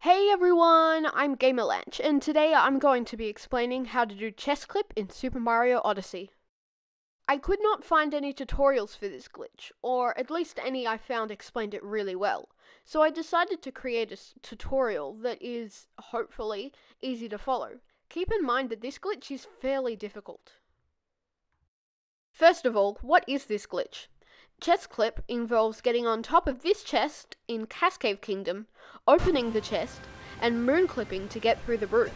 Hey everyone, I'm Gamerlanch, and today I'm going to be explaining how to do chest clip in Super Mario Odyssey. I could not find any tutorials for this glitch, or at least any I found explained it really well, so I decided to create a tutorial that is, hopefully, easy to follow. Keep in mind that this glitch is fairly difficult. First of all, what is this glitch? Chest clip involves getting on top of this chest in Cascade Kingdom, opening the chest, and moon clipping to get through the roof.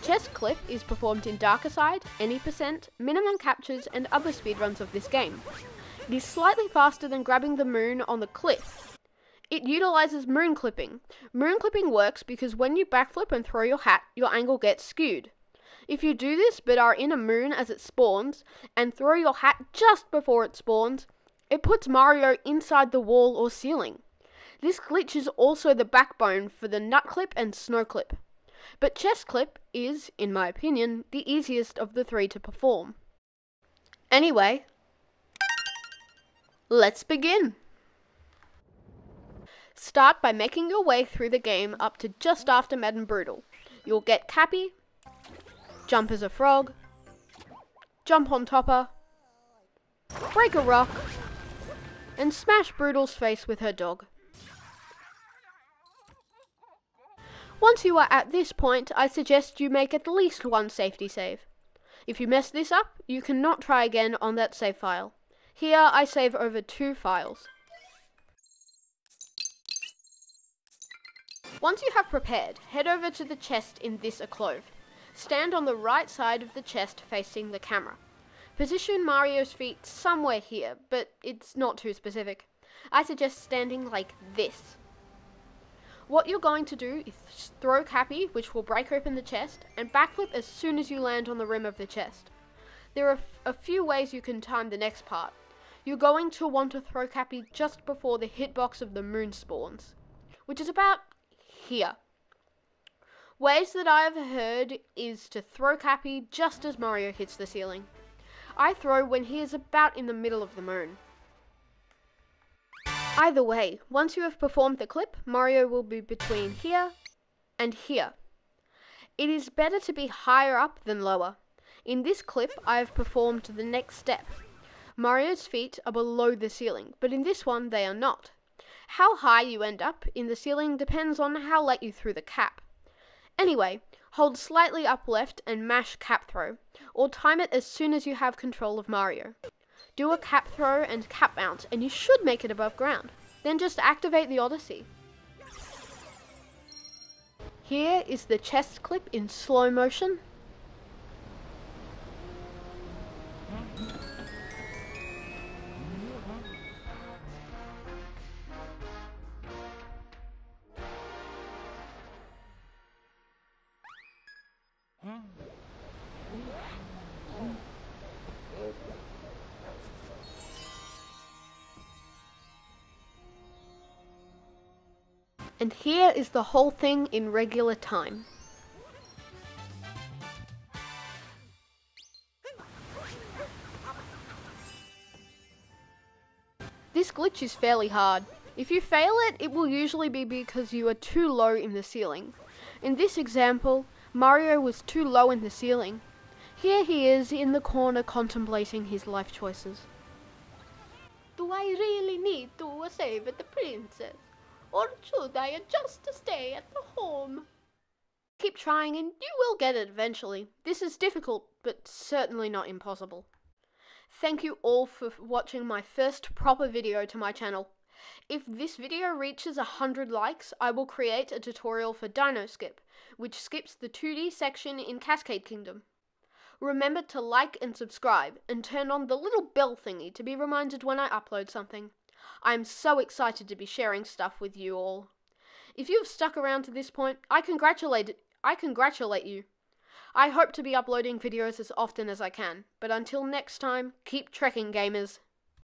Chest clip is performed in Darker Side, Any Percent, Minimum Captures, and other speedruns of this game. It is slightly faster than grabbing the moon on the cliff. It utilizes moon clipping. Moon clipping works because when you backflip and throw your hat, your angle gets skewed. If you do this but are in a moon as it spawns, and throw your hat just before it spawns, it puts Mario inside the wall or ceiling. This glitch is also the backbone for the nut clip and snow clip. But chest clip is, in my opinion, the easiest of the three to perform. Anyway, let's begin. Start by making your way through the game up to just after Madame Broode. You'll get Cappy, jump as a frog, jump on Topper, break a rock, and smash Broode's face with her dog. Once you are at this point, I suggest you make at least one safety save. If you mess this up, you cannot try again on that save file. Here I save over two files. Once you have prepared, head over to the chest in this alcove. Stand on the right side of the chest facing the camera. Position Mario's feet somewhere here, but it's not too specific. I suggest standing like this. What you're going to do is throw Cappy, which will break open the chest, and backflip as soon as you land on the rim of the chest. There are a few ways you can time the next part. You're going to want to throw Cappy just before the hitbox of the moon spawns, which is about here. Ways that I have heard is to throw Cappy just as Mario hits the ceiling. I throw when he is about in the middle of the moon. Either way, once you have performed the clip, Mario will be between here and here. It is better to be higher up than lower. In this clip, I have performed the next step. Mario's feet are below the ceiling, but in this one they are not. How high you end up in the ceiling depends on how late you threw the cap. Anyway, hold slightly up left and mash cap throw, or time it as soon as you have control of Mario. Do a cap throw and cap mount, and you should make it above ground. Then just activate the Odyssey. Here is the chest clip in slow motion. And here is the whole thing in regular time. This glitch is fairly hard. If you fail it, it will usually be because you are too low in the ceiling. In this example, Mario was too low in the ceiling. Here he is in the corner contemplating his life choices. Do I really need to save the princess? Or should I just stay at the home? Keep trying and you will get it eventually. This is difficult, but certainly not impossible. Thank you all for watching my first proper video to my channel. If this video reaches 100 likes, I will create a tutorial for Dino Skip, which skips the 2D section in Cascade Kingdom. Remember to like and subscribe, and turn on the little bell thingy to be reminded when I upload something. I am so excited to be sharing stuff with you all. If you have stuck around to this point, I congratulate I congratulate you. I hope to be uploading videos as often as I can, but until next time, keep trekking gamers.